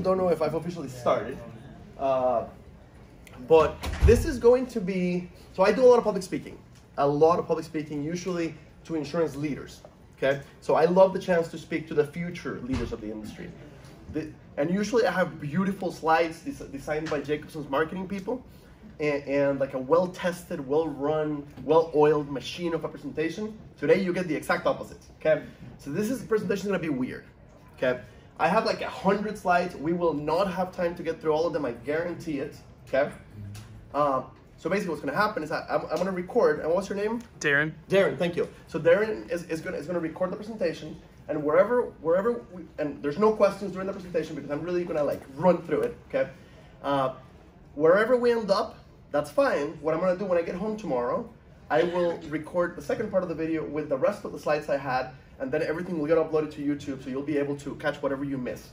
don't know if I've officially started. Uh, but this is going to be, so I do a lot of public speaking. A lot of public speaking, usually to insurance leaders. Okay? So I love the chance to speak to the future leaders of the industry. The, and usually I have beautiful slides des- designed by Jacobson's marketing people and, and like a well tested, well run, well oiled machine of a presentation. Today you get the exact opposite. Okay? So this is presentation is gonna be weird. Okay? I have like a hundred slides. We will not have time to get through all of them, I guarantee it. Okay? Uh, so basically, what's going to happen is that I'm, I'm going to record. And what's your name? Darren. Darren. Thank you. So Darren is, is going to is to record the presentation, and wherever wherever we, and there's no questions during the presentation because I'm really going to like run through it. Okay. Uh, wherever we end up, that's fine. What I'm going to do when I get home tomorrow, I will record the second part of the video with the rest of the slides I had, and then everything will get uploaded to YouTube, so you'll be able to catch whatever you missed.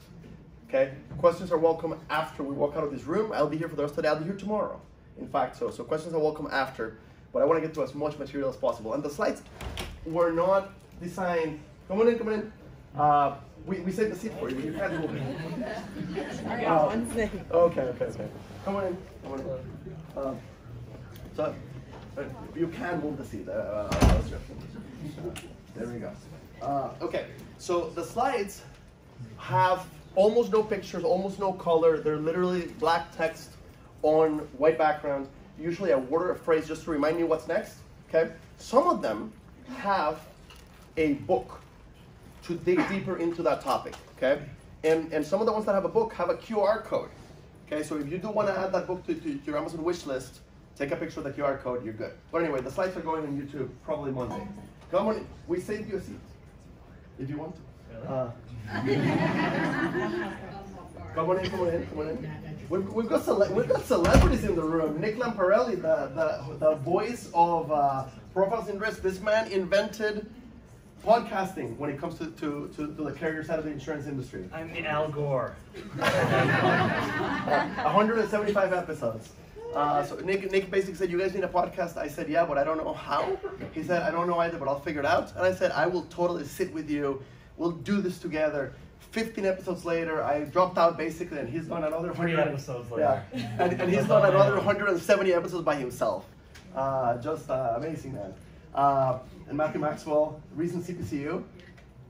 Okay. Questions are welcome after we walk out of this room. I'll be here for the rest of the day. I'll be here tomorrow in fact. So, so questions are welcome after, but I want to get to as much material as possible. And the slides were not designed. Come on in, come on in. Uh, we, we saved the seat for you. You can't move it. Uh, okay, okay, okay. Come on in. Come on in. Uh, so uh, you can move the seat. Uh, uh, there we go. Uh, okay, so the slides have almost no pictures, almost no color. They're literally black text on white background, usually a word or a phrase just to remind you what's next. Okay? Some of them have a book to dig deeper into that topic. Okay? And, and some of the ones that have a book have a QR code. Okay, so if you do want to add that book to, to, to your Amazon wish list, take a picture of the QR code, you're good. But anyway, the slides are going on YouTube probably Monday. Come on, we saved you a seat if you want to. Uh, come on in, come on in, come on in. We've, we've, got cele- we've got celebrities in the room. Nick Lamparelli, the, the, the voice of uh, Profiles in Risk. This man invented podcasting when it comes to, to, to, to, the carrier side of the insurance industry. I'm the Al Gore. uh, 175 episodes. Uh, so Nick, Nick basically said, "You guys need a podcast." I said, "Yeah, but I don't know how." He said, "I don't know either, but I'll figure it out." And I said, "I will totally sit with you. We'll do this together." 15 episodes later, I dropped out basically, and he's done another 100 episodes later. Yeah, and, and he's done another 170 episodes by himself. Uh, just uh, amazing, man. Uh, and Matthew Maxwell, recent CPCU.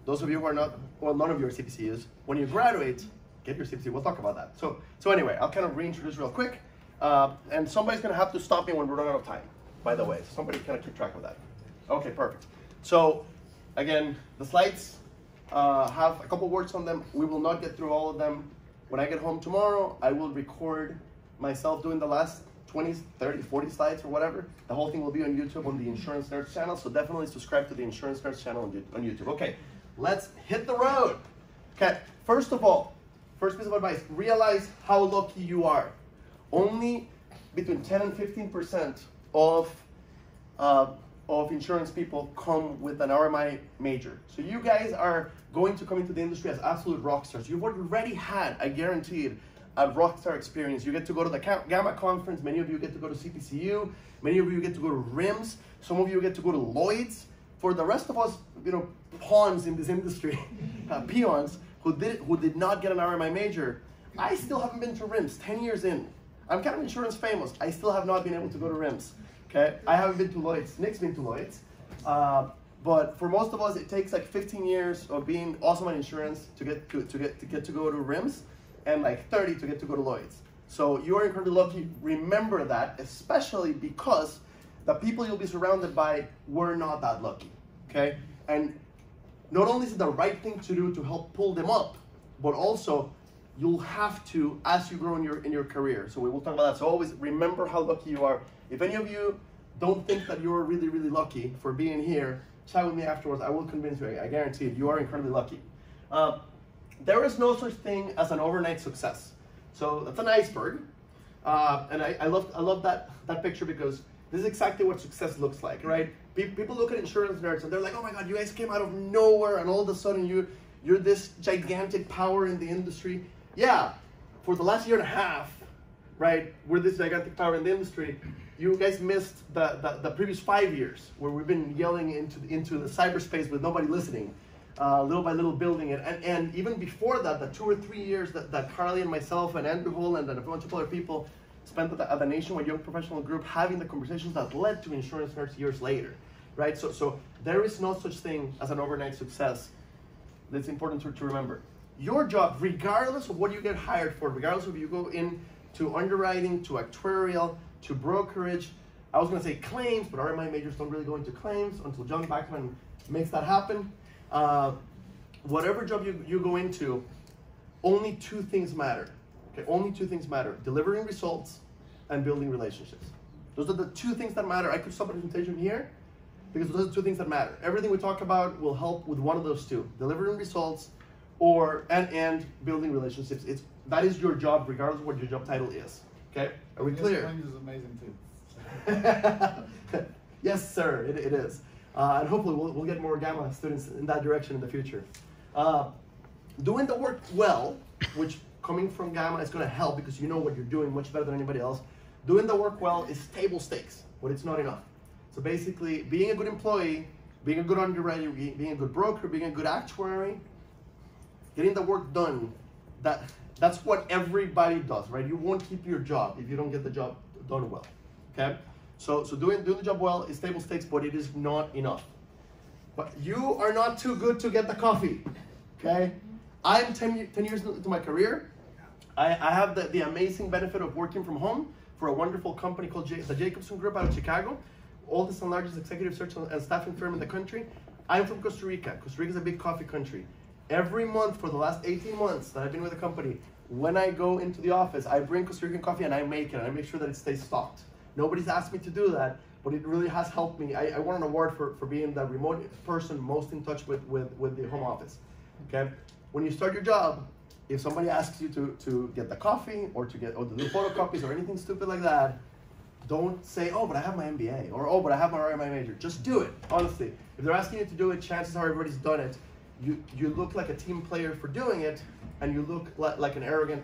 Those of you who are not, well, none of you are CPCUs. When you graduate, get your CPCU. We'll talk about that. So, so anyway, I'll kind of reintroduce real quick. Uh, and somebody's going to have to stop me when we run out of time, by the way. So somebody kind of keep track of that. Okay, perfect. So, again, the slides uh, have a couple words on them. We will not get through all of them. When I get home tomorrow, I will record myself doing the last 20, 30, 40 slides or whatever. The whole thing will be on YouTube on the Insurance Nerds channel, so definitely subscribe to the Insurance Nerds channel on YouTube. Okay, let's hit the road. Okay, first of all, first piece of advice, realize how lucky you are. Only between 10 and 15% of uh, of insurance people come with an RMI major. So you guys are going to come into the industry as absolute rock stars. You've already had, I guaranteed, a rock star experience. You get to go to the Gamma conference. Many of you get to go to CPCU. Many of you get to go to RIMS. Some of you get to go to Lloyd's. For the rest of us, you know, pawns in this industry, uh, peons who did who did not get an RMI major, I still haven't been to RIMS. Ten years in, I'm kind of insurance famous. I still have not been able to go to RIMS. Okay, I haven't been to Lloyd's. Nick's been to Lloyd's. Uh, but for most of us, it takes like 15 years of being awesome at insurance to get to, to get to get to go to RIMS, and like 30 to get to go to Lloyd's. So you are incredibly lucky. Remember that, especially because the people you'll be surrounded by were not that lucky. Okay, and not only is it the right thing to do to help pull them up, but also you'll have to as you grow in your in your career. So we will talk about that. So always remember how lucky you are. If any of you don't think that you're really really lucky for being here, chat with me afterwards. I will convince you. I guarantee it. You are incredibly lucky. Uh, there is no such thing as an overnight success. So that's an iceberg, uh, and I, I love I love that that picture because this is exactly what success looks like, right? People look at insurance nerds and they're like, "Oh my God, you guys came out of nowhere, and all of a sudden you you're this gigantic power in the industry." Yeah, for the last year and a half, right? We're this gigantic power in the industry. You guys missed the, the, the previous five years where we've been yelling into into the cyberspace with nobody listening. uh, little by little building it. And, and even before that, the two or three years that, that Carly and myself and Andrew Holland and a bunch of other people spent at the, at the Nationwide Young Professional Group having the conversations that led to Insurance Nerds years later, right? So, so there is no such thing as an overnight success. That's important to, to remember. Your job, regardless of what you get hired for, regardless of you go into underwriting, to actuarial, to brokerage, I was going to say claims, but RMI majors don't really go into claims until John Backman makes that happen. Uh, whatever job you, you go into, only two things matter. Okay, only two things matter: delivering results and building relationships. Those are the two things that matter. I could stop the presentation here because those are the two things that matter. Everything we talk about will help with one of those two: delivering results or and and building relationships. It's that is your job, regardless of what your job title is. Okay, are we This clear? claims is amazing too. yes, sir, it, it is. Uh, and hopefully we'll, we'll get more Gamma students in that direction in the future. Uh, doing the work well, which coming from Gamma is going to help because you know what you're doing much better than anybody else. Doing the work well is table stakes, but it's not enough. So basically, being a good employee, being a good underwriter, being being a good broker, being a good actuary, getting the work done, that that's what everybody does, right? You won't keep your job if you don't get the job done well. Okay? So so doing doing the job well is table stakes, but it is not enough. But you are not too good to get the coffee. Okay? I'm 10, 10 years into my career. I, I have the, the amazing benefit of working from home for a wonderful company called J- the Jacobson Group out of Chicago, oldest and largest executive search and staffing firm in the country. I'm from Costa Rica. Costa Rica is a big coffee country. Every month for the last 18 months that I've been with the company, when I go into the office, I bring Costa Rican coffee and I make it and I make sure that it stays stocked. Nobody's asked me to do that, but it really has helped me. I, I won an award for, for being the remote person most in touch with, with, with the home office. Okay? When you start your job, if somebody asks you to, to get the coffee or to get or do photocopies or anything stupid like that, don't say, oh, but I have my MBA or oh, but I have my RMI major. Just do it, honestly. If they're asking you to do it, chances are everybody's done it. You, you look like a team player for doing it, and you look like, like an arrogant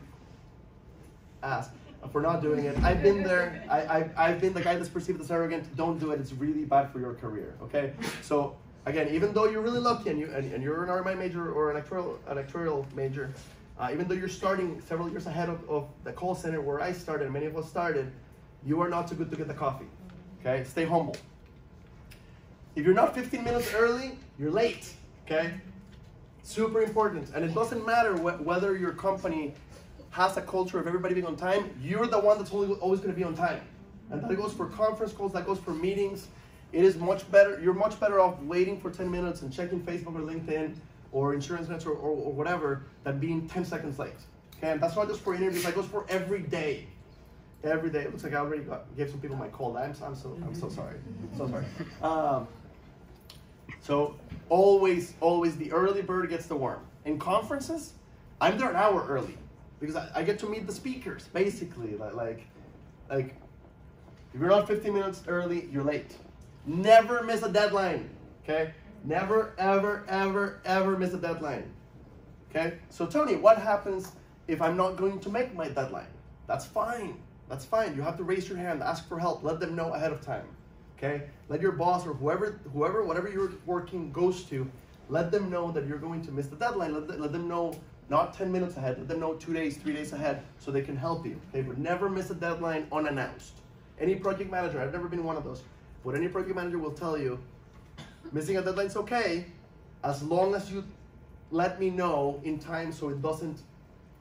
ass for not doing it. I've been there. I, I, I've been the guy that's perceived as arrogant. Don't do it. It's really bad for your career. Okay. So again, even though you're really lucky and you and, and you're an RMI major or an actuarial an actuarial major, uh, even though you're starting several years ahead of, of the call center where I started, many of us started, you are not too good to get the coffee. Okay. Stay humble. If you're not 15 minutes early, you're late. Okay. Super important. And it doesn't matter wh- whether your company has a culture of everybody being on time, you're the one that's always, always going to be on time. And that goes for conference calls, that goes for meetings. It is much better, you're much better off waiting for 10 minutes and checking Facebook or LinkedIn or Insurance Nerds or, or, or whatever than being 10 seconds late. Okay, and that's not just for interviews, that goes for every day. Every day. It looks like I already got, gave some people my cold. I'm, I'm so I'm so sorry. So sorry. Um, so always, always the early bird gets the worm. In conferences, I'm there an hour early because I, I get to meet the speakers. Basically, like, like, like, if you're not 15 minutes early, you're late. Never miss a deadline. Okay? Never, ever, ever, ever miss a deadline. Okay? So Tony, what happens if I'm not going to make my deadline? That's fine. That's fine. You have to raise your hand, ask for help, let them know ahead of time. Okay? Let your boss or whoever, whoever, whatever you're working goes to, let them know that you're going to miss the deadline. Let, them- let them know not 10 minutes ahead, let them know two days, three days ahead so they can help you. They would never miss a deadline unannounced. Any project manager, I've never been one of those, but any project manager will tell you missing a deadline's okay as long as you let me know in time so it doesn't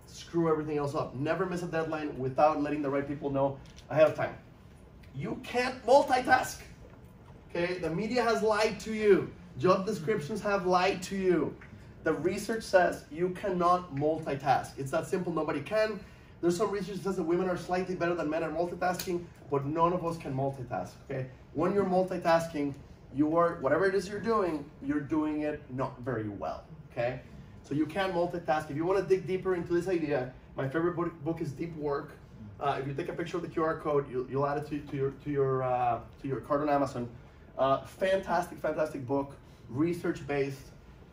screw everything else up. Never miss a deadline without letting the right people know ahead of time. You can't multitask. Okay, the media has lied to you. Job descriptions have lied to you. The research says you cannot multitask. It's that simple. Nobody can. There's some research that says that women are slightly better than men at multitasking, but none of us can multitask. Okay, when you're multitasking, you are whatever it is you're doing, you're doing it not very well. Okay, so you can multitask. If you want to dig deeper into this idea, my favorite book, book is Deep Work. Uh, if you take a picture of the QR code, you'll, you'll add it to, to your to your uh, to your card on Amazon. Uh, fantastic, fantastic book, research based.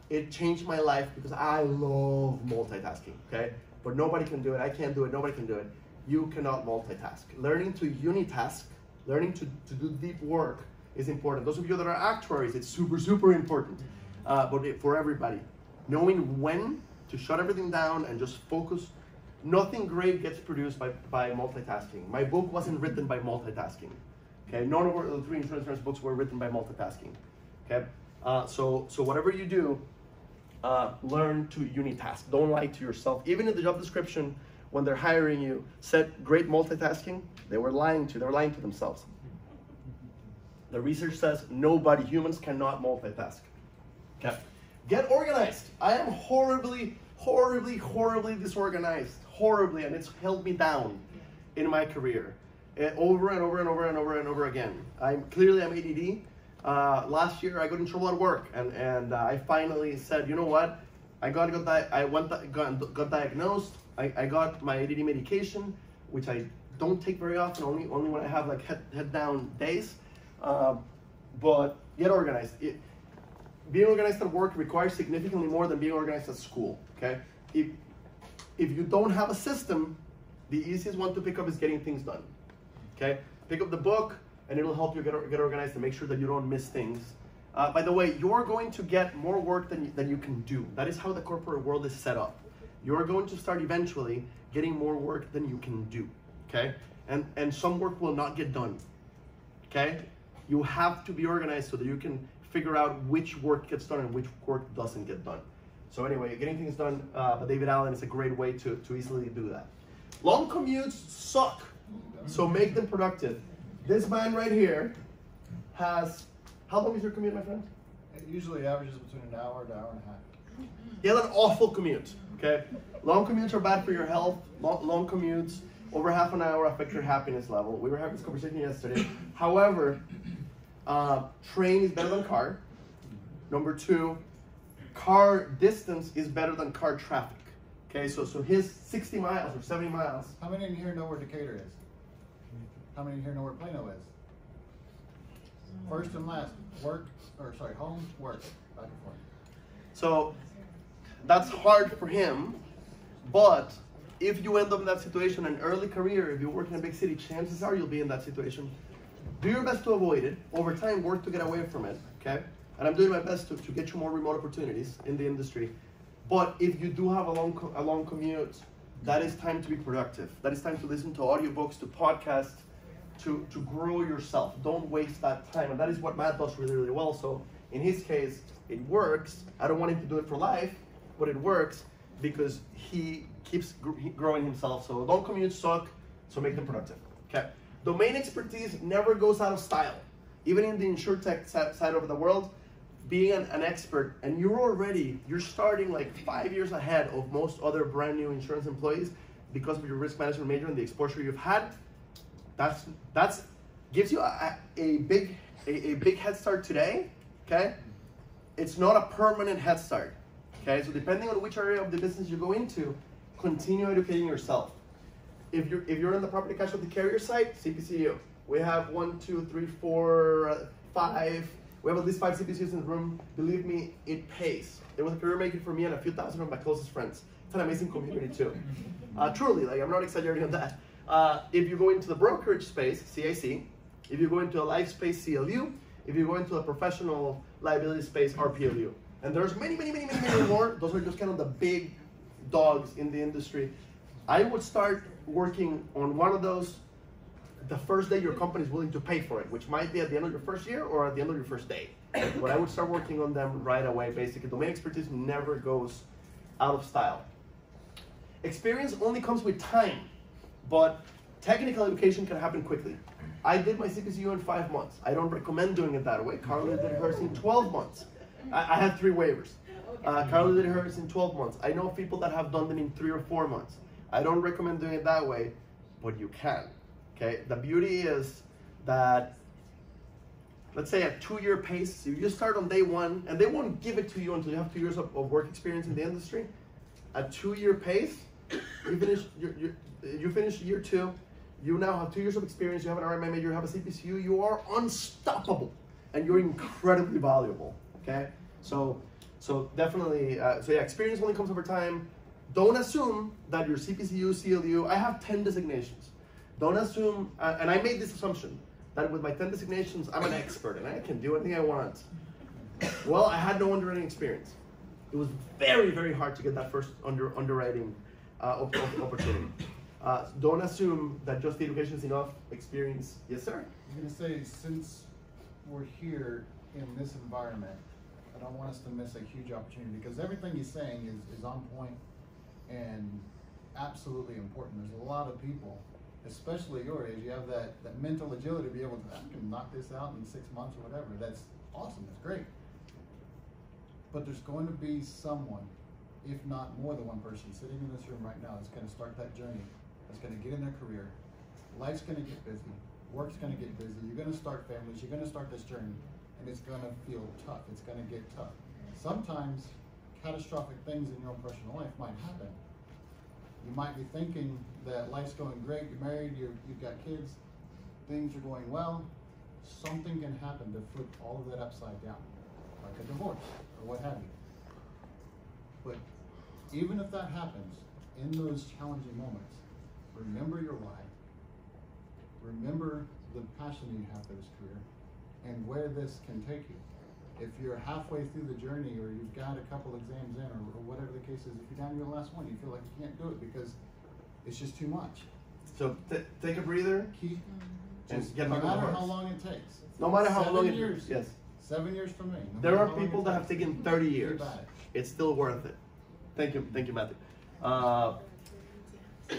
It changed my life because I love multitasking. Okay, but nobody can do it. I can't do it. Nobody can do it. You cannot multitask. Learning to unitask, learning to, to do deep work is important. Those of you that are actuaries, it's super, super important. uh, but it, for everybody, knowing when to shut everything down and just focus. Nothing great gets produced by, by multitasking. My book wasn't written by multitasking. Okay, none of the three insurance books were written by multitasking. Okay, uh, so so whatever you do, uh, learn to unitask. Don't lie to yourself. Even in the job description, when they're hiring you, said great multitasking. They were lying to. They were lying to themselves. The research says nobody, humans cannot multitask. Okay, get organized. I am horribly, horribly, horribly disorganized, horribly, and it's held me down in my career over and over and over and over and over again. I'm clearly I'm ADD. Uh, last year I got in trouble at work, and and uh, I finally said, you know what? I got got di- I went di- got, got diagnosed. I, I got my ADD medication, which I don't take very often, only only when I have like head, head down days. Um, but get organized. It, being organized at work requires significantly more than being organized at school. Okay, if if you don't have a system, the easiest one to pick up is getting things done. Okay, pick up the book, and it'll help you get get organized and make sure that you don't miss things. Uh, by the way, you're going to get more work than than you can do. That is how the corporate world is set up. You're going to start eventually getting more work than you can do. Okay, and and some work will not get done. Okay, you have to be organized so that you can figure out which work gets done and which work doesn't get done. So anyway, getting things done uh, by David Allen is a great way to, to easily do that. Long commutes suck, so make them productive. This man right here has, how long is your commute, my friend? It usually averages between an hour and an hour and a half. He has an awful commute, okay? Long commutes are bad for your health. Long, long commutes, over half an hour, affect your happiness level. We were having this conversation yesterday. However, uh, train is better than car. Number two, car distance is better than car traffic. Okay, so so his 60 miles or 70 miles. How many in here know where Decatur is? How many here know where Plano is? First and last, work, or sorry, home, work, back and forth. So that's hard for him, but if you end up in that situation in early career, if you work in a big city, chances are you'll be in that situation. Do your best to avoid it. Over time, work to get away from it. Okay, and I'm doing my best to, to get you more remote opportunities in the industry. But if you do have a long a long commute, that is time to be productive. That is time to listen to audiobooks, to podcasts, to, to grow yourself. Don't waste that time. And that is what Matt does really, really well. So in his case, it works. I don't want him to do it for life, but it works because he keeps gr- growing himself. So don't commute suck, so make them productive. Okay. Domain expertise never goes out of style. Even in the insurtech si- side of the world, being an, an expert and you're already you're starting like five years ahead of most other brand new insurance employees because of your risk management major and the exposure you've had that's that's gives you a, a big a, a big head start today okay? It's not a permanent head start okay? So depending on which area of the business you go into continue educating yourself. If you're if you're in the property casualty carrier side cpcu we have one two three four uh, we have at least five cpcus in the room. Believe me it pays. It was a career making for me and a few thousand of my closest friends. It's an amazing community too. Uh, truly like i'm not exaggerating on that uh, if you go into the brokerage space, CIC, if you go into a life space, CLU, if you go into a professional liability space, RPLU. And there's many, many, many, many, many more. Those are just kind of the big dogs in the industry. I would start working on one of those the first day your company is willing to pay for it, which might be at the end of your first year or at the end of your first day. But I would start working on them right away. Basically, domain expertise never goes out of style. Experience only comes with time, but technical education can happen quickly. I did my CPCU in five months. I don't recommend doing it that way. Carly did hers in 12 months. I, I had three waivers. Uh, Carly did hers in 12 months. I know people that have done them in three or four months. I don't recommend doing it that way, but you can. Okay. The beauty is that let's say a two-year pace. You just start on day one, and they won't give it to you until you have two years of, of work experience in the industry. A two-year pace, you finish your, your, you finish year two. You now have two years of experience. You have an RMI major. You have a CPCU. You are unstoppable, and you're incredibly valuable. Okay, so so definitely. Uh, so yeah, experience only comes over time. Don't assume that your CPCU, CLU. I have ten designations. Don't assume, uh, and I made this assumption that with my 10 designations, I'm an expert and I can do anything I want. Well, I had no underwriting experience. It was very, very hard to get that first under, underwriting uh, op- op- opportunity. Uh, don't assume that just education is enough. Experience, yes, sir. I'm gonna say, since we're here in this environment, I don't want us to miss a huge opportunity, because everything he's saying is, is on point and absolutely important. There's a lot of people, especially your age, you have that, that mental agility to be able to, I can knock this out in six months or whatever, that's awesome, that's great. But there's going to be someone, if not more than one person, sitting in this room right now, that's gonna start that journey, that's gonna get in their career, life's gonna get busy, work's gonna get busy, you're gonna start families, you're gonna start this journey, and it's gonna feel tough, it's gonna get tough. Sometimes catastrophic things in your own personal life might happen. You might be thinking that life's going great, you're married, you're, you've got kids, things are going well. Something can happen to flip all of that upside down, like a divorce or what have you. But even if that happens, in those challenging moments, remember your why. Remember the passion you have for this career and where this can take you. If you're halfway through the journey or you've got a couple exams in or, or whatever the case is, if you're down to your last one, you feel like you can't do it because it's just too much. So t- take a breather. Keep, And just, get no back on the matter how horse. long it takes. No matter how Seven long it years. yes. Seven years from me. no There are people it that have taken 30 years. it. It's still worth it. Thank you, thank you, Matthew. Uh,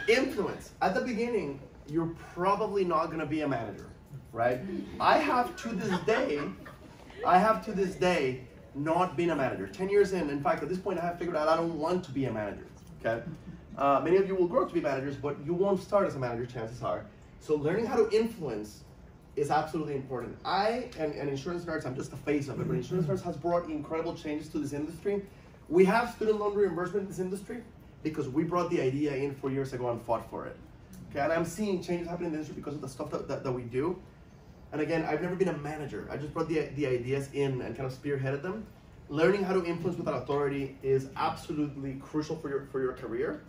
influence. At the beginning, you're probably not going to be a manager, right? I have to this day, I have to this day not been a manager. 10 years in, in fact, at this point, I have figured out I don't want to be a manager, okay? Uh, many of you will grow to be managers, but you won't start as a manager, chances are. So learning how to influence is absolutely important. I and, and Insurance Nerds, I'm just the face of it, but Insurance Nerds has brought incredible changes to this industry. We have student loan reimbursement in this industry because we brought the idea in four years ago and fought for it. Okay, and I'm seeing changes happening in the industry because of the stuff that, that, that we do. And again, I've never been a manager. I just brought the, the ideas in and kind of spearheaded them. Learning how to influence without authority is absolutely crucial for your for your career.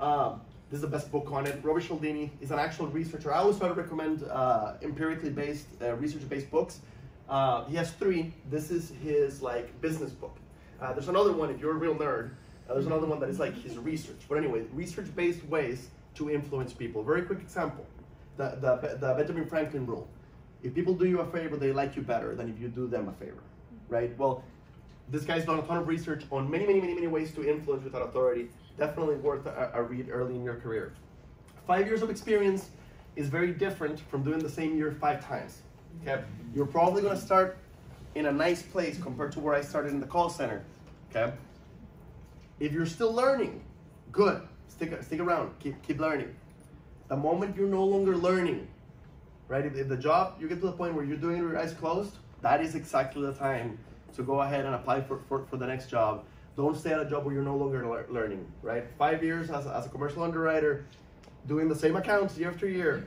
Um, this is the best book on it. Robert Cialdini is an actual researcher. I always try to recommend uh, empirically based, uh, research-based books. Uh, he has three. This is his like business book. Uh, there's another one if you're a real nerd. There's another one that is like his research. But anyway, research-based ways to influence people. Very quick example: the the, the Benjamin Franklin rule. If people do you a favor, they like you better than if you do them a favor, right? Well, this guy's done a ton of research on many, many, many, many ways to influence without authority. Definitely worth a, a read early in your career. Five years of experience is very different from doing the same year five times. Okay, you're probably going to start in a nice place compared to where I started in the call center. Okay, if you're still learning, good. Stick stick around. Keep keep learning. The moment you're no longer learning, right? If, if the job you get to the point where you're doing it with your eyes closed, that is exactly the time to go ahead and apply for, for, for the next job. Don't stay at a job where you're no longer lear- learning, right? Five years as a, as a commercial underwriter, doing the same accounts year after year,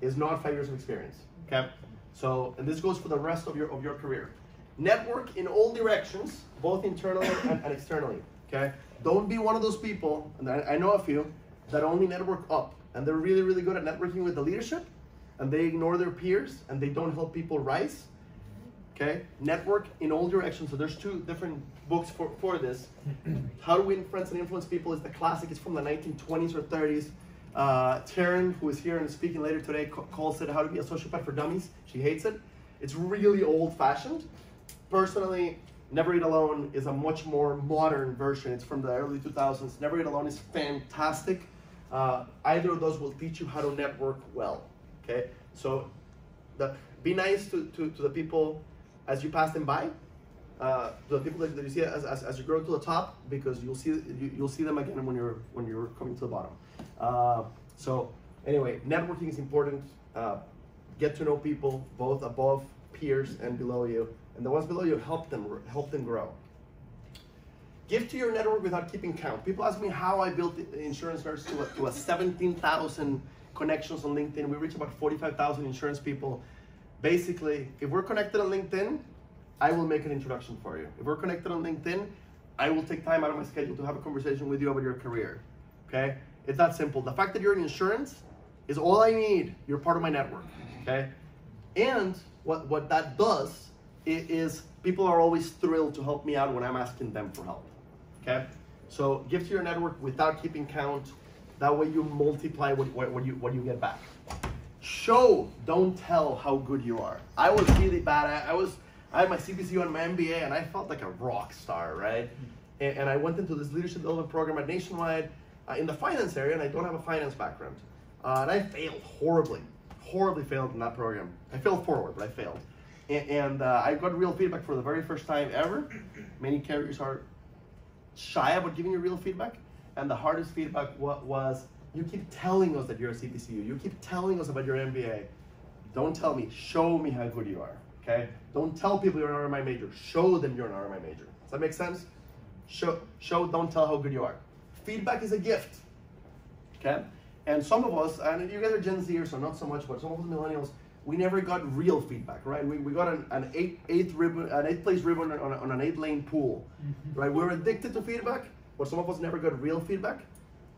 is not five years of experience. Okay, so and this goes for the rest of your of your career. Network in all directions, both internally and, and externally. Okay, don't be one of those people, and I, I know a few that only network up, and they're really really good at networking with the leadership, and they ignore their peers and they don't help people rise. Okay, network in all directions. So there's two different books for, for this. How to win friends and influence people is the classic. It's from the 1920s or 30s. Uh, Taryn, who is here and is speaking later today, ca- calls it "How to Be a Sociopath for Dummies." She hates it. It's really old-fashioned. Personally, Never Eat Alone is a much more modern version. It's from the early 2000s. Never Eat Alone is fantastic. Uh, either of those will teach you how to network well. Okay, so the, be nice to, to, to the people as you pass them by. Uh, to the people that, that you see as, as, as you grow to the top, because you'll see you, you'll see them again when you're when you're coming to the bottom. Uh, so anyway, networking is important. Uh, get to know people both above peers and below you, and the ones below you help them help them grow. Give to your network without keeping count. People ask me how I built the insurance nerds to a, to a 17,000 connections on LinkedIn. We reach about 45,000 insurance people. Basically, if we're connected on LinkedIn, I will make an introduction for you. If we're connected on LinkedIn, I will take time out of my schedule to have a conversation with you about your career. Okay? It's that simple. The fact that you're in insurance is all I need. You're part of my network. Okay? And what, what that does is people are always thrilled to help me out when I'm asking them for help. Okay? So give to your network without keeping count. That way you multiply what, what, what you, what you get back. Show, don't tell how good you are. I was really bad. I, I was I had my CPC and my MBA, and I felt like a rock star, right? And, and I went into this leadership development program at Nationwide uh, in the finance area, and I don't have a finance background. Uh, and I failed horribly, horribly failed in that program. I failed forward, but I failed. And, and uh, I got real feedback for the very first time ever. Many carriers are shy about giving you real feedback, and the hardest feedback wa- was you keep telling us that you're a CPCU. You keep telling us about your MBA. Don't tell me. Show me how good you are. Okay? Don't tell people you're an RMI major. Show them you're an RMI major. Does that make sense? Show, show, don't tell how good you are. Feedback is a gift. Okay? And some of us, and you guys are Gen Zers, so not so much, but some of us millennials, we never got real feedback, right? We, we got an, an eight, eighth ribbon, an eighth place ribbon on, on an eight lane pool, mm-hmm. right? We're addicted to feedback, but some of us never got real feedback.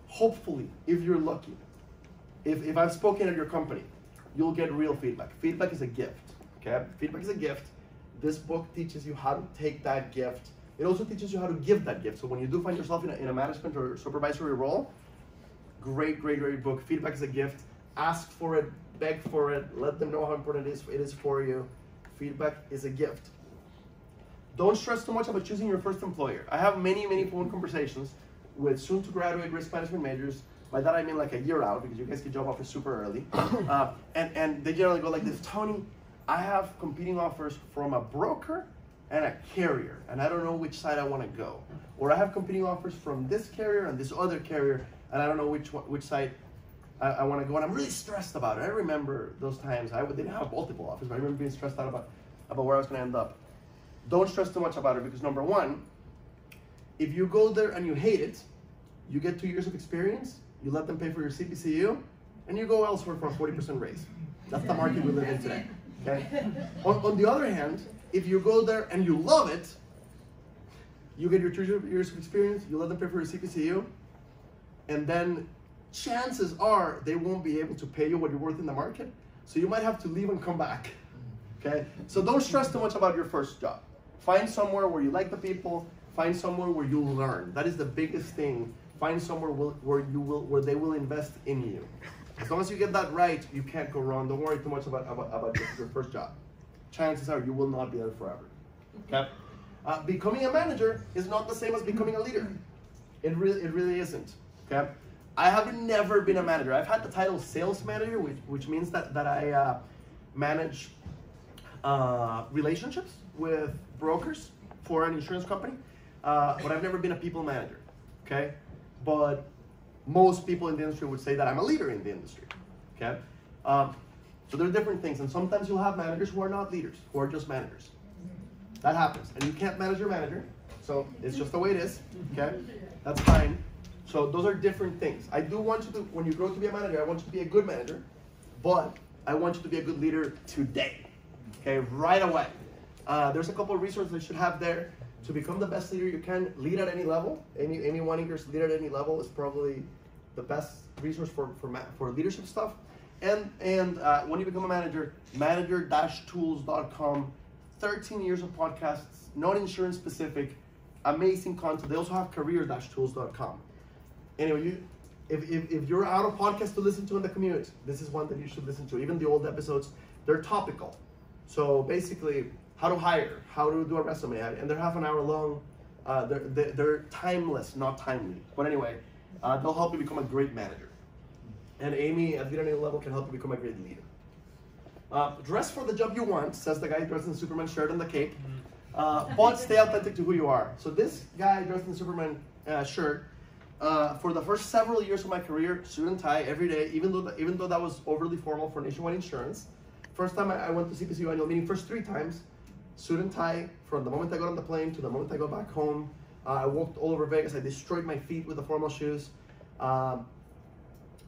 Hopefully, if you're lucky, if, if I've spoken at your company, you'll get real feedback. Feedback is a gift. Okay? Feedback is a gift. This book teaches you how to take that gift. It also teaches you how to give that gift. So when you do find yourself in a, in a management or supervisory role, great, great, great book. Feedback is a gift. Ask for it, beg for it, let them know how important it is, it is for you. Feedback is a gift. Don't stress too much about choosing your first employer. I have many, many phone conversations with soon to graduate risk management majors. By that I mean like a year out because you guys get job offers super early. Uh, and, and they generally go like this Tony, I have competing offers from a broker and a carrier, and I don't know which side I want to go. Or I have competing offers from this carrier and this other carrier, and I don't know which which side I, I want to go. And I'm really stressed about it. I remember those times. I didn't have multiple offers, but I remember being stressed out about, about where I was going to end up. Don't stress too much about it because number one, if you go there and you hate it, you get two years of experience, you let them pay for your CPCU, and you go elsewhere for a 40% raise. That's the market we live in today. Okay. On, on the other hand, if you go there and you love it, you get your two years of experience, you let them pay for your CPCU, and then chances are they won't be able to pay you what you're worth in the market. So you might have to leave and come back. Okay? So don't stress too much about your first job. Find somewhere where you like the people, find somewhere where you'll learn. That is the biggest thing. Find somewhere where you will where they will invest in you. As long as you get that right, you can't go wrong. Don't worry too much about, about, about your, your first job. Chances are you will not be there forever. Okay? Uh, becoming a manager is not the same as becoming a leader. It really, it really isn't. Okay? I have never been a manager. I've had the title sales manager, which, which means that, that I uh, manage uh, relationships with brokers for an insurance company, uh, but I've never been a people manager. Okay? But most people in the industry would say that I'm a leader in the industry. Okay? Um, so there are different things, and sometimes you'll have managers who are not leaders, who are just managers. That happens, and you can't manage your manager, so it's just the way it is. Okay? That's fine. So those are different things. I do want you to, when you grow to be a manager, I want you to be a good manager, but I want you to be a good leader today. Okay, right away. Uh, there's a couple of resources you should have there to become the best leader you can. Lead at any level. Any any wanting to lead at any level is probably the best resource for for for leadership stuff. And and uh, when you become a manager, manager-tools.com. 13 years of podcasts, not insurance specific, amazing content. They also have career-tools.com. Anyway, you if, if, if you're out of podcasts to listen to in the commute, this is one that you should listen to. Even the old episodes, they're topical. So basically, how to hire, how to do a resume, and they're half an hour long. Uh, they're, they're, they're timeless, not timely. But anyway, uh, they'll help you become a great manager. And Amy at the Leader Level can help you become a great leader. Uh, dress for the job you want, says the guy dressed in Superman shirt and the cape. Uh, but stay authentic to who you are. So this guy dressed in Superman uh, shirt, uh, for the first several years of my career, suit and tie every day, even though the, even though that was overly formal for Nationwide Insurance. First time I, I went to CPCU annual meeting, first three times, suit and tie from the moment I got on the plane to the moment I got back home. Uh, I walked all over Vegas. I destroyed my feet with the formal shoes. Um,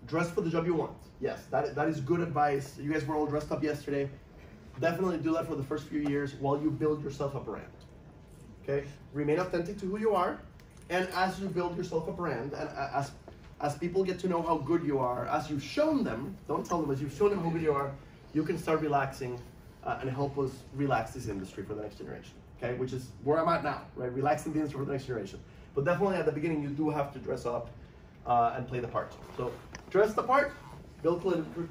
dress for the job you want. Yes, that, that is good advice. You guys were all dressed up yesterday. Definitely do that for the first few years while you build yourself a brand. Okay? Remain authentic to who you are. And as you build yourself a brand, and as, as people get to know how good you are, as you've shown them, don't tell them, as you've shown them how good you are, you can start relaxing uh, and help us relax this industry for the next generation. okay, which is where I'm at now, right? Relaxing the industry for the next generation. But definitely at the beginning, you do have to dress up uh, and play the part. So dress the part, build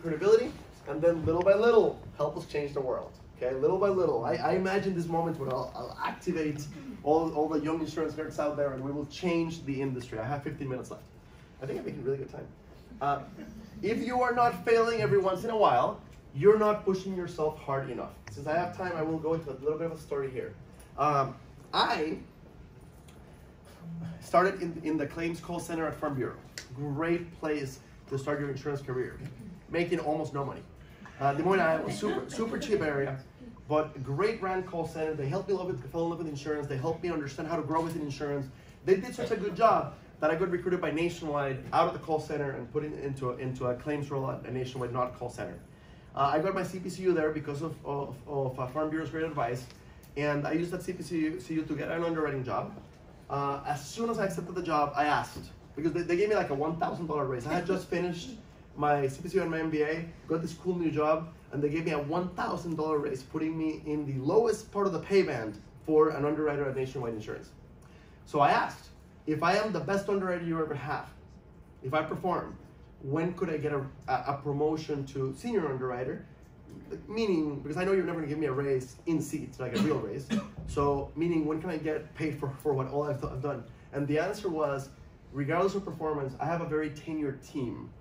credibility, and then little by little, help us change the world. Okay, little by little. I, I imagine this moment when I'll, I'll activate all, all the young insurance nerds out there and we will change the industry. I have 15 minutes left. I think I'm making really good time. Uh, if you are not failing every once in a while, you're not pushing yourself hard enough. Since I have time, I will go into a little bit of a story here. Um, I started in, in the claims call center at Farm Bureau. Great place to start your insurance career. Making almost no money. Uh, Des Moines, Iowa, super, super cheap area, but great brand call center. They helped me love it, fell in love with insurance. They helped me understand how to grow within insurance. They did such a good job that I got recruited by Nationwide out of the call center and put it into a, into a claims role at a Nationwide, not call center. Uh, I got my CPCU there because of, of, of uh, Farm Bureau's great advice, and I used that CPCU to get an underwriting job. Uh, as soon as I accepted the job, I asked because they, they gave me like a $1,000 raise. I had just finished my CPCU and my MBA, got this cool new job, and they gave me a $1,000 raise, putting me in the lowest part of the pay band for an underwriter at Nationwide Insurance. So I asked, if I am the best underwriter you ever have, if I perform, when could I get a, a promotion to senior underwriter? Meaning, because I know you're never gonna give me a raise in seats, like a real raise. So, meaning, when can I get paid for, for what all I've, I've done? And the answer was, regardless of performance, I have a very tenured team,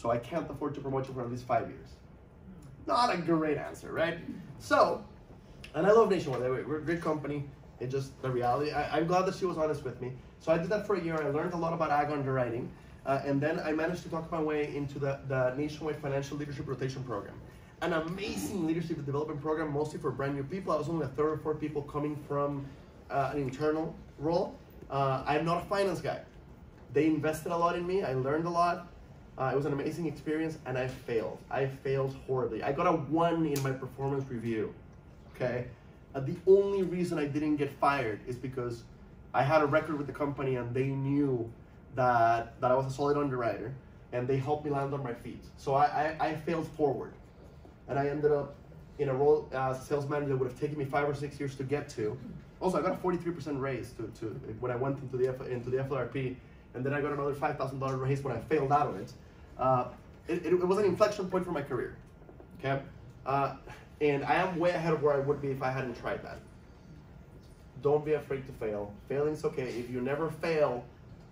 so I can't afford to promote you for at least five years. Not a great answer, right? So, and I love Nationwide. We're a great company. It's just the reality. I, I'm glad that she was honest with me. So I did that for a year. I learned a lot about ag underwriting. Uh, and then I managed to talk my way into the, the Nationwide Financial Leadership Rotation Program. An amazing leadership development program, mostly for brand new people. I was only a third or fourth people coming from uh, an internal role. Uh, I'm not a finance guy. They invested a lot in me. I learned a lot. Uh, it was an amazing experience, and I failed. I failed horribly. I got a one in my performance review. Okay, uh, the only reason I didn't get fired is because I had a record with the company, and they knew that that I was a solid underwriter, and they helped me land on my feet. So I, I, I failed forward, and I ended up in a role as a sales manager that would have taken me five or six years to get to. Also, I got a 43% raise to, to when I went into the F, into the FLRP, and then I got another $5,000 raise when I failed out of it. Uh, it, it, was an inflection point for my career. Okay, uh, and I am way ahead of where I would be if I hadn't tried that. Don't be afraid to fail. Failing's okay. If you never fail,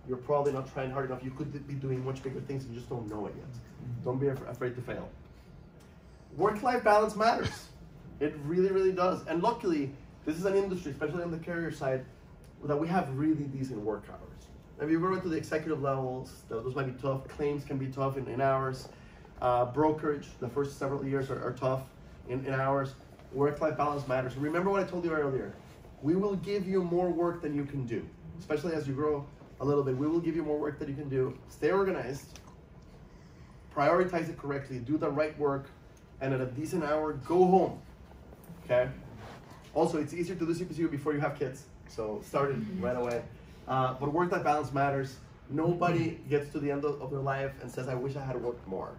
you're probably not trying hard enough. You could be doing much bigger things and you just don't know it yet. Don't be af- afraid to fail. Work life balance matters. It really, really does. And luckily, this is an industry, especially on the carrier side, that we have really decent work hours. If you go into the executive levels, those might be tough. Claims can be tough in, in hours. Uh, brokerage, the first several years are, are tough in, in hours. Work life balance matters. Remember what I told you earlier. We will give you more work than you can do, especially as you grow a little bit. We will give you more work that you can do. Stay organized, prioritize it correctly, do the right work, and at a decent hour, go home. Okay? Also, it's easier to do CPCU before you have kids, so start it right away. Uh, but work life balance matters. Nobody gets to the end of, of their life and says, I wish I had worked more.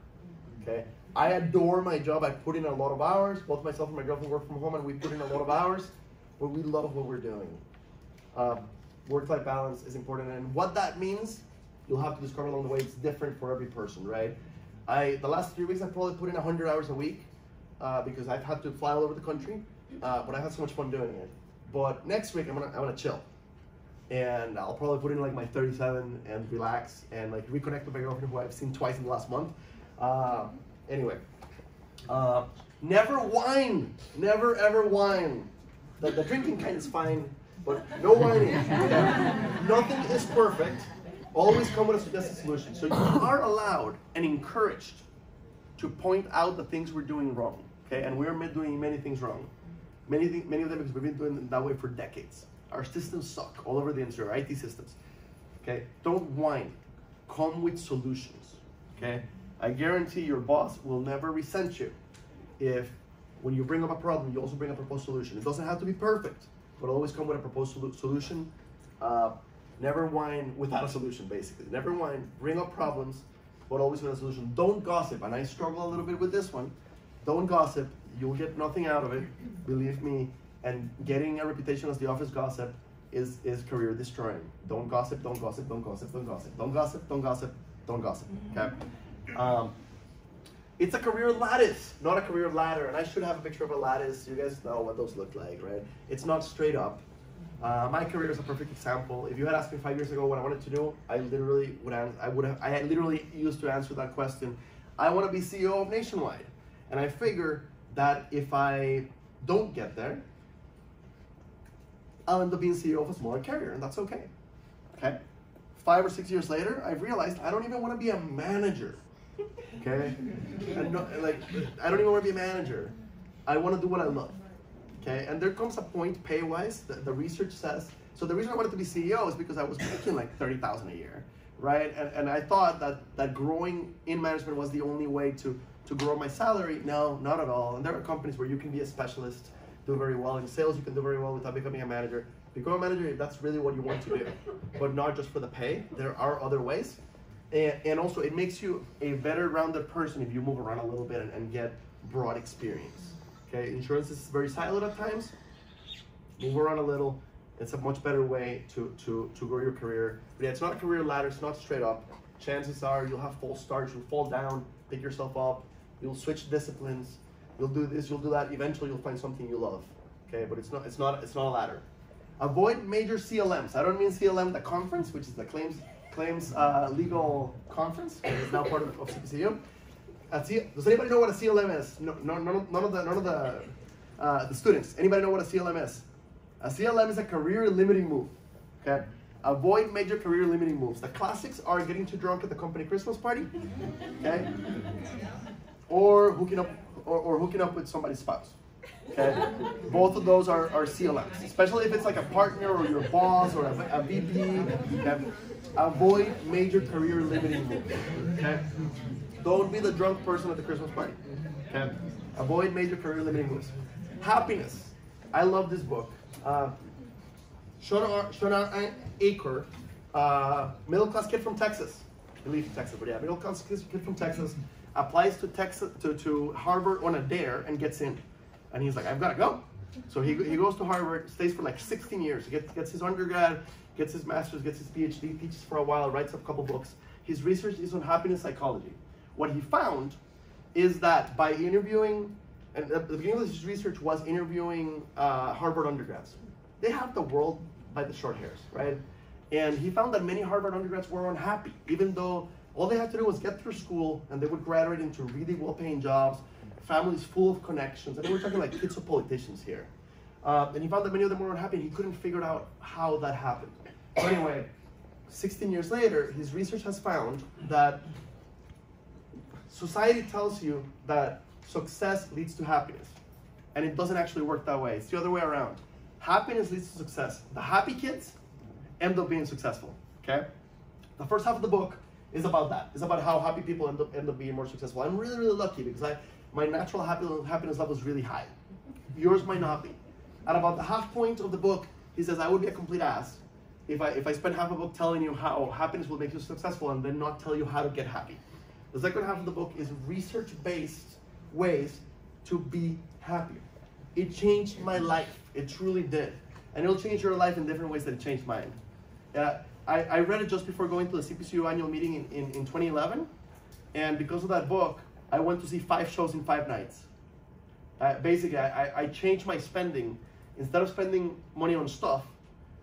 Okay? I adore my job. I put in a lot of hours. Both myself and my girlfriend work from home, and we put in a lot of hours, but we love what we're doing. Um, work-life balance is important, and what that means, you'll have to discover along the way. It's different for every person, right? I the last three weeks I probably put in 100 hours a week uh, because I've had to fly all over the country, uh, but I had so much fun doing it. But next week I'm gonna I'm gonna chill, and I'll probably put in like my 37 and relax and like reconnect with my girlfriend who I've seen twice in the last month. Uh, anyway, uh, never whine, never ever whine. The, the drinking kind is fine but no whining. Nothing is perfect. Always come with a suggested solution. So you are allowed and encouraged to point out the things we're doing wrong. Okay, and we're doing many things wrong. Many, many of them because we've been doing it that way for decades. Our systems suck all over the industry, our IT systems. Okay, don't whine. Come with solutions. Okay, I guarantee your boss will never resent you if when you bring up a problem, you also bring up a proposed solution. It doesn't have to be perfect but always come with a proposed solution. Uh, never whine without a solution, basically. Never whine, bring up problems, but always with a solution. Don't gossip, and I struggle a little bit with this one. Don't gossip, you'll get nothing out of it. Believe me, and getting a reputation as the office gossip is is career destroying. Don't gossip, don't gossip, don't gossip, don't gossip, don't gossip, don't gossip, don't gossip. Okay. Um, it's a career lattice, not a career ladder. And I should have a picture of a lattice. You guys know what those look like, right? It's not straight up. Uh, my career is a perfect example. If you had asked me five years ago what I wanted to do, I literally would answer, I would have I literally used to answer that question. I want to be CEO of Nationwide, and I figure that if I don't get there, I'll end up being CEO of a smaller carrier, and that's okay. Okay. Five or six years later, I've realized I don't even want to be a manager. Okay. And no, like I don't even want to be a manager. I want to do what I love. Okay, and there comes a point pay-wise that the research says. So the reason I wanted to be CEO is because I was making like thirty thousand a year, right? And, and I thought that that growing in management was the only way to to grow my salary. No, not at all. And there are companies where you can be a specialist, do very well in sales. You can do very well without becoming a manager. Become a manager if that's really what you want to do, but not just for the pay. There are other ways, and, and also it makes you a better rounded person if you move around a little bit and, and get broad experience. Okay, insurance is very siloed at times. Move around a little. It's a much better way to, to, to grow your career. But yeah, it's not a career ladder, it's not straight up. Chances are you'll have false starts, you'll fall down, pick yourself up, you'll switch disciplines, you'll do this, you'll do that. Eventually you'll find something you love. Okay, but it's not it's not it's not a ladder. Avoid major CLMs. I don't mean CLM the conference, which is the claims claims uh, legal conference, which is now part of, of CPCU. Does anybody know what a CLM is? No, no, none, of, none of the none of the uh, the students. Anybody know what a CLM is? A CLM is a career limiting move. Okay. Avoid major career limiting moves. The classics are getting too drunk at the company Christmas party, okay, or hooking up or, or hooking up with somebody's spouse. Okay, both of those are, are CLMs, especially if it's like a partner or your boss or a, a VP. Okay? Avoid major career limiting moves. Okay, don't be the drunk person at the Christmas party. Okay, avoid major career limiting moves. Happiness. I love this book. Uh, Shawn, Shawn Achor, uh, middle class kid from Texas. I believe from Texas, but yeah, middle class kid from Texas applies to Texas to, to Harvard on a dare and gets in. And he's like, I've got to go. So he, he goes to Harvard, stays for like 16 years, gets, gets his undergrad, gets his master's, gets his PhD, teaches for a while, writes a couple books. His research is on happiness psychology. What he found is that by interviewing, and the beginning of his research was interviewing uh, Harvard undergrads. They have the world by the short hairs, right? And he found that many Harvard undergrads were unhappy, even though all they had to do was get through school and they would graduate into really well paying jobs, families full of connections. And we're talking like kids of politicians here. Uh, and he found that many of them were unhappy and he couldn't figure out how that happened. So anyway, 16 years later, his research has found that society tells you that success leads to happiness. And it doesn't actually work that way. It's the other way around. Happiness leads to success. The happy kids end up being successful. Okay? The first half of the book is about that. It's about how happy people end up end up being more successful. I'm really, really lucky because I my natural happy, happiness level is really high. Yours might not be. At about the half point of the book, he says, I would be a complete ass if I if I spend half a book telling you how happiness will make you successful and then not tell you how to get happy. The second half of the book is research-based ways to be happier. It changed my life. It truly did. And it'll change your life in different ways that it changed mine. Uh, I, I read it just before going to the CPCU annual meeting in, in, in 2011. And because of that book, I went to see five shows in five nights. Uh, basically, I, I changed my spending. Instead of spending money on stuff,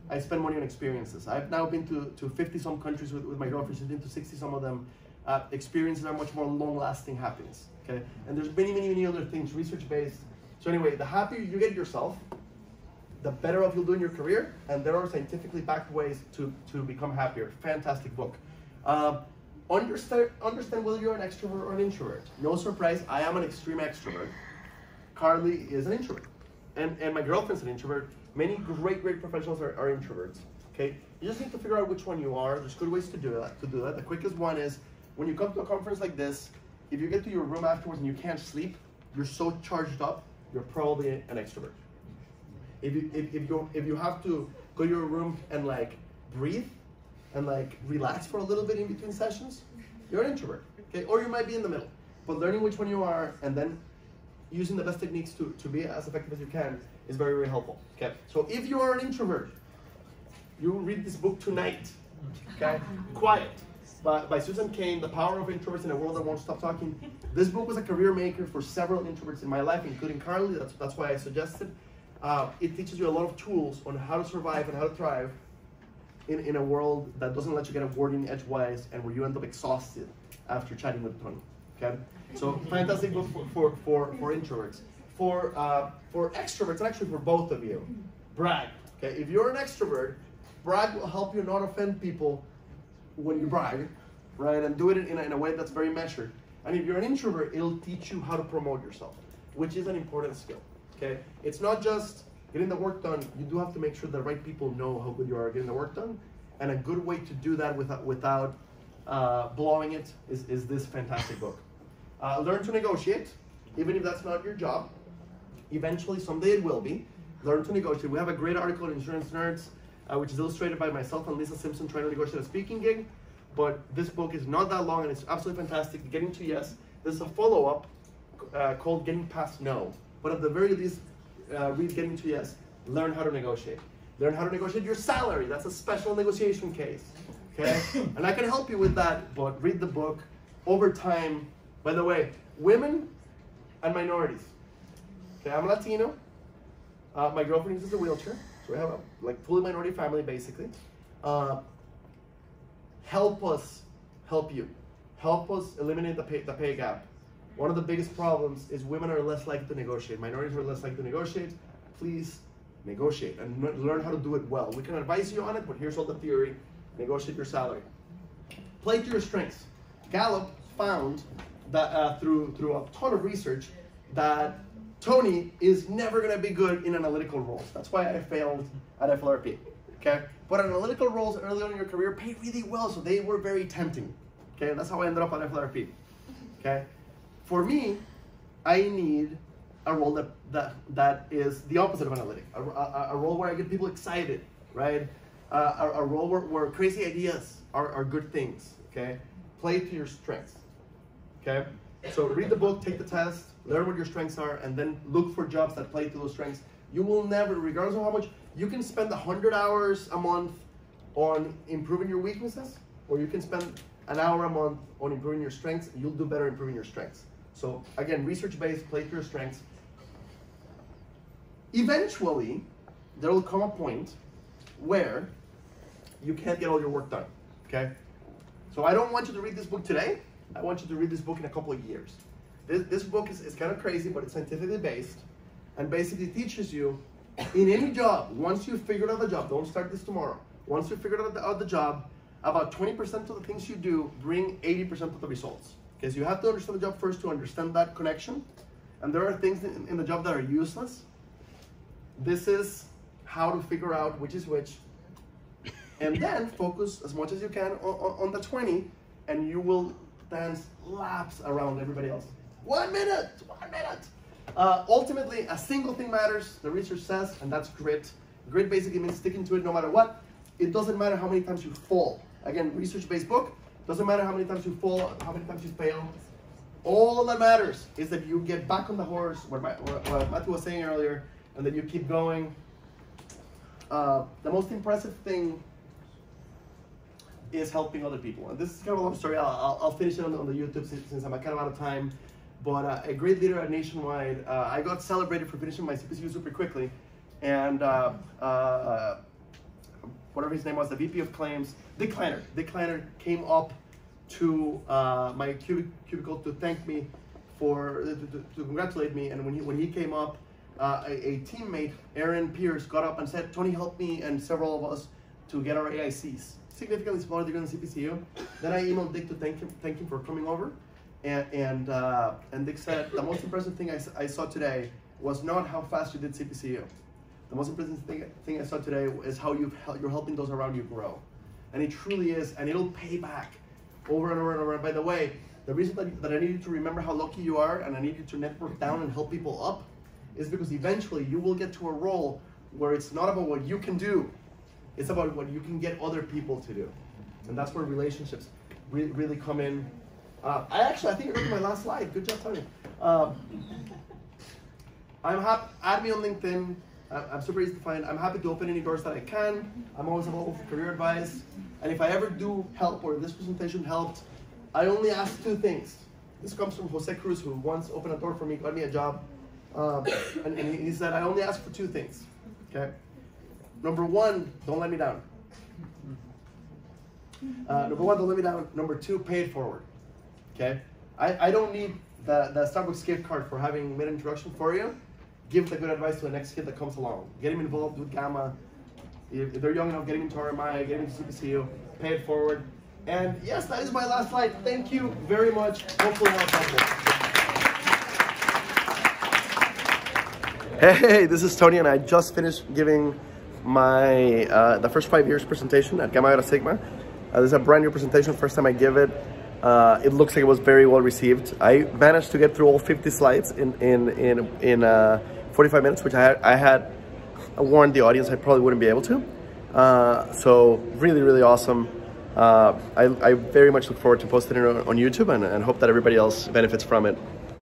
I spend money on experiences. I've now been to, to 50 some countries with, with my girlfriend. She's been to 60 some of them. Uh, experiences are much more long lasting happiness. Okay? And there's many, many, many other things, research based. So, anyway, the happier you get yourself, the better off you'll do in your career. And there are scientifically backed ways to, to become happier. Fantastic book. Um, understand, understand whether you're an extrovert or an introvert. No surprise, I am an extreme extrovert. Carly is an introvert. And, and my girlfriend's an introvert. Many great, great professionals are, are introverts. Okay? You just need to figure out which one you are. There's good ways to do that. To do that. The quickest one is when you come to a conference like this, if you get to your room afterwards and you can't sleep, you're so charged up, you're probably an extrovert. If you if, if you if you have to go to your room and like breathe and like relax for a little bit in between sessions, you're an introvert. Okay, or you might be in the middle. But learning which one you are and then using the best techniques to, to be as effective as you can is very, very helpful. Okay, so if you are an introvert, you read this book tonight. Okay, Quiet by, by Susan Cain, The Power of Introverts in a World That Won't Stop Talking. This book was a career maker for several introverts in my life, including Carly. That's, that's why I suggested. Uh, it teaches you a lot of tools on how to survive and how to thrive in, in a world that doesn't let you get a word in edgewise and where you end up exhausted after chatting with Tony. Okay? So fantastic book for, for, for, for introverts. For, uh, for extroverts, actually for both of you, brag. Okay, if you're an extrovert, brag will help you not offend people when you brag, right? And do it in a, in a way that's very measured. And if you're an introvert, it'll teach you how to promote yourself, which is an important skill. Okay, it's not just getting the work done. You do have to make sure the right people know how good you are getting the work done, and a good way to do that without without uh, blowing it is, is this fantastic book. Uh, learn to negotiate, even if that's not your job. Eventually, someday it will be. Learn to negotiate. We have a great article in Insurance Nerds, uh, which is illustrated by myself and Lisa Simpson trying to negotiate a speaking gig. But this book is not that long and it's absolutely fantastic. Getting to Yes. This is a follow up uh, called Getting Past No. But at the very least, uh, read Getting to Yes. Learn how to negotiate. Learn how to negotiate your salary. That's a special negotiation case. Okay? and I can help you with that, but read the book. Over time, by the way, women and minorities. Okay, I'm Latino. Uh, my girlfriend uses a wheelchair, so we have a like fully minority family basically. Uh, help us help you. Help us eliminate the pay, the pay gap. One of the biggest problems is women are less likely to negotiate. Minorities are less likely to negotiate. Please negotiate and learn how to do it well. We can advise you on it, but here's all the theory. Negotiate your salary. Play to your strengths. Gallup found that uh, through through a ton of research that Tony is never going to be good in analytical roles. That's why I failed at FLRP. Okay, but analytical roles early on in your career pay really well, so they were very tempting. Okay, that's how I ended up at FLRP. Okay, for me, I need a role that that that is the opposite of analytic. A, a, a role where I get people excited, right? Uh, a, a, role where, where crazy ideas are, are good things. Okay, play to your strengths. Okay, so read the book, take the test, learn what your strengths are, and then look for jobs that play to those strengths. You will never, regardless of how much, you can spend 100 hours a month on improving your weaknesses, or you can spend an hour a month on improving your strengths, you'll do better improving your strengths. So again, research-based, play to your strengths. Eventually, there will come a point where you can't get all your work done, okay? So I don't want you to read this book today. I want you to read this book in a couple of years. This, this book is, is kind of crazy, but it's scientifically based and basically teaches you in any job, once you've figured out the job, don't start this tomorrow. Once you've figured out the, out the job, about 20% of the things you do bring 80% of the results. Because you have to understand the job first to understand that connection. And there are things in, the job that are useless. This is how to figure out which is which. And then focus as much as you can on, on, on the 20, and you will dance laps around everybody else. One minute, one minute. Uh, ultimately, a single thing matters, the research says, and that's grit. Grit basically means sticking to it no matter what. It doesn't matter how many times you fall. Again, research-based book, doesn't matter how many times you fall, how many times you fail. All that matters is that you get back on the horse, what, Matthew was saying earlier, and that you keep going. Uh, the most impressive thing is helping other people. And this is kind of a long story. I'll, I'll finish it on the, on the YouTube since, since I'm kind of out of time. But uh, a great leader at Nationwide, uh, I got celebrated for finishing my CPCU super quickly. And uh, uh, whatever his name was, the VP of claims, Dick Kleiner. Dick Kleiner came up to uh, my cubicle to thank me for, to, to, to, congratulate me. And when he, when he came up, uh, a, a, teammate, Aaron Pierce, got up and said, Tony helped me and several of us to get our AICs, significantly smaller than the CPCU. Then I emailed Dick to thank him, thank him for coming over. And, and, uh, and Dick said, the most impressive thing I, I saw today was not how fast you did CPCU. The most important thing, thing I saw today is how you've, you're helping those around you grow. And it truly is, and it'll pay back over and over and over. And by the way, the reason that, that I need you to remember how lucky you are and I need you to network down and help people up is because eventually you will get to a role where it's not about what you can do, it's about what you can get other people to do. And that's where relationships re really come in uh, I actually, I think you looked my last slide. Good job, Tony. Um, I'm happy. Add me on LinkedIn. I'm super easy to find. I'm happy to open any doors that I can. I'm always available for career advice. And if I ever do help or this presentation helped, I only ask two things. This comes from Jose Cruz, who once opened a door for me, got me a job. Um, and, and he said, I only ask for two things. Okay? Number one, don't let me down. Uh, number one, don't let me down. Number two, pay it forward. Okay? I, I don't need the, the Starbucks gift card for having made an introduction for you. Give the good advice to the next kid that comes along. Get him involved with Gamma. If they're young enough, get him into RMI, get him into CPCU, pay it forward. And yes, that is my last slide. Thank you very much. Hopefully that was helpful. Hey, this is Tony, and I just finished giving my uh, the first five years presentation at Gamma Iota Sigma. Uh, this is a brand new presentation, first time I give it. Uh, it looks like it was very well received. I managed to get through all 50 slides in in in in uh, 45 minutes, which I had I had warned the audience I probably wouldn't be able to. Uh, so really, really awesome. Uh, I, I very much look forward to posting it on, on YouTube and, and hope that everybody else benefits from it.